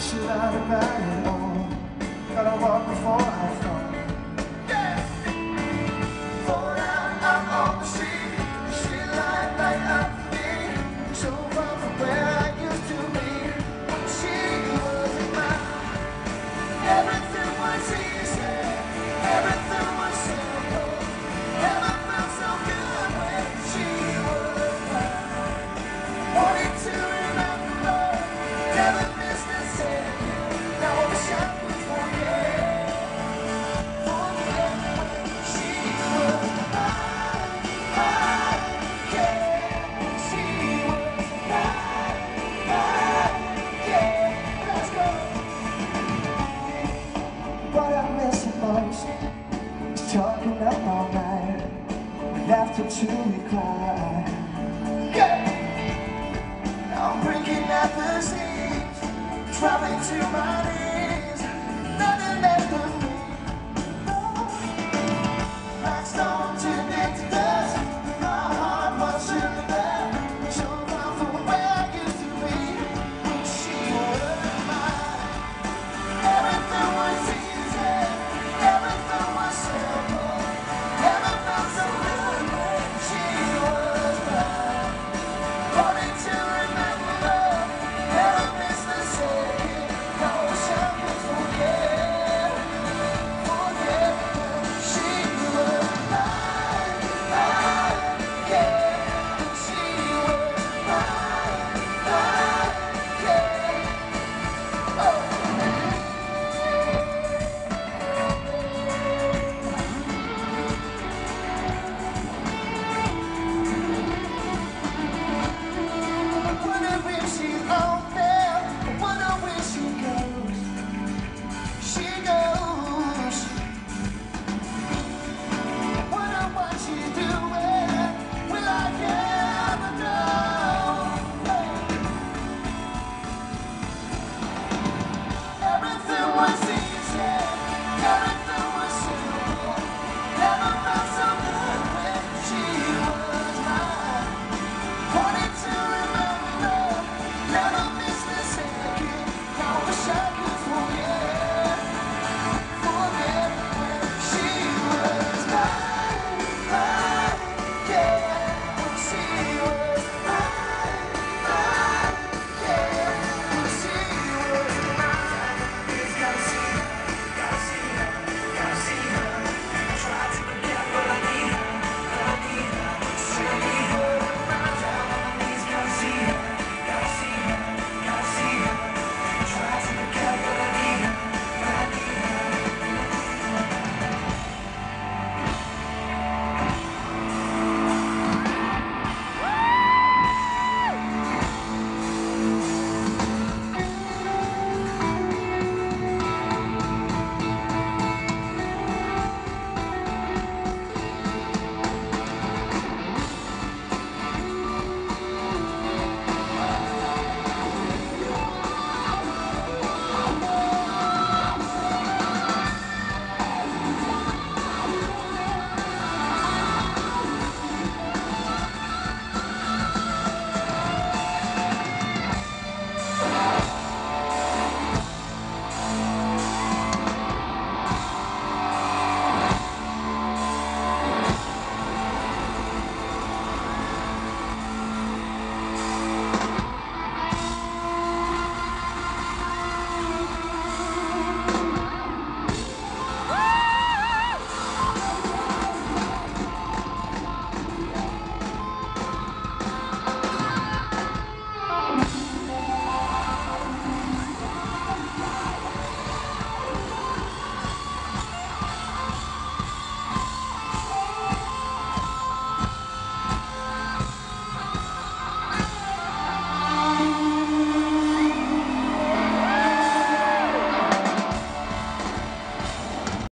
Should I about it all? Gotta walk before I fall. to me cry.